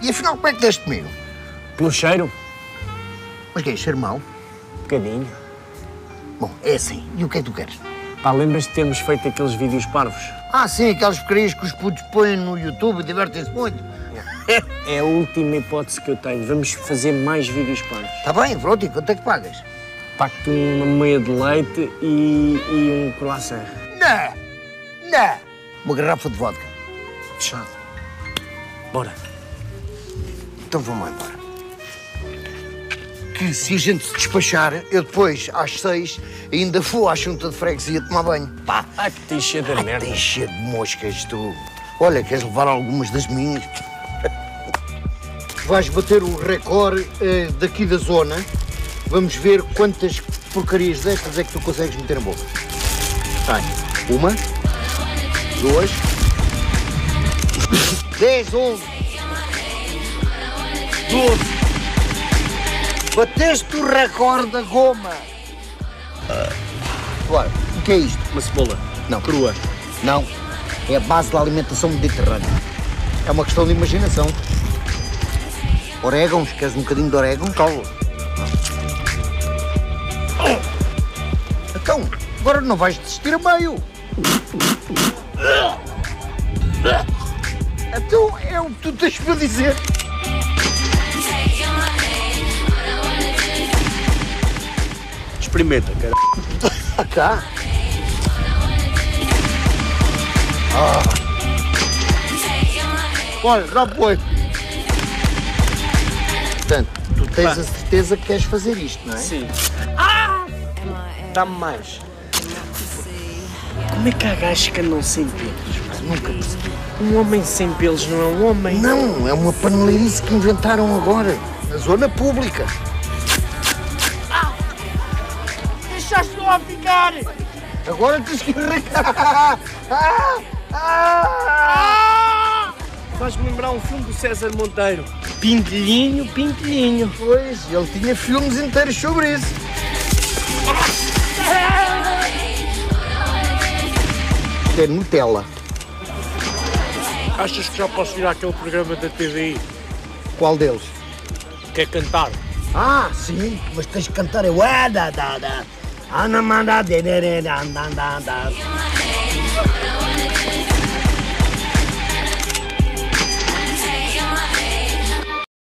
E afinal, como é que deste comigo? Pelo cheiro, Mas que é, cheiro mau? um bocadinho. Bom, é assim. E o que é que tu queres? Pá, lembras de termos feito aqueles vídeos parvos? Ah, sim, aquelas porcarias que os putos põem no YouTube e divertem-se muito. É a última hipótese que eu tenho. Vamos fazer mais vídeos parvos. Está bem, pronto, e quanto é que pagas? Pacto uma meia de leite e, e um croissant. Não! Não! Uma garrafa de vodka. Fechado. Bora. Então vamos lá embora. Que se a gente se despachar, eu depois, às seis, ainda vou à junta de freguesia tomar banho. Pá! Ai, que tem cheio de merda. Tem cheio de moscas, tu. Olha, queres levar algumas das minhas? Vais bater o recorde eh, daqui da zona. Vamos ver quantas porcarias destas é que tu consegues meter na boca. Tem. Uma, duas, dez, onze, doze. Bateste o recorde da goma. Agora, o que é isto? Uma cebola. Não. Crua. Não. É a base da alimentação mediterrânea. É uma questão de imaginação. Orégãos, queres um bocadinho de orégãos? Calma. Então, agora não vais desistir a meio. Então é o que tu tens para dizer. Experimenta, cara. Ah, cá. Ah. Olha, já foi. Portanto, tu tens a certeza que queres fazer isto, não é? Sim. Dá-me mais. Como é que há gajos que andam sem pelos? Nunca percebi. Um homem sem pelos não é um homem. Não, é uma paneleirice que inventaram agora, na zona pública. A ficar! Agora tens que arrancar. Ah, ah. Faz-me lembrar um filme do César Monteiro. Pintelhinho, pintelhinho. Pois, ele tinha filmes inteiros sobre isso. Ter Nutella. Achas que já posso ir àquele programa da TVI? Qual deles? Quer cantar? Ah, sim, mas tens que cantar. É. ué, da, da, da. Ana manda de de de da da da da.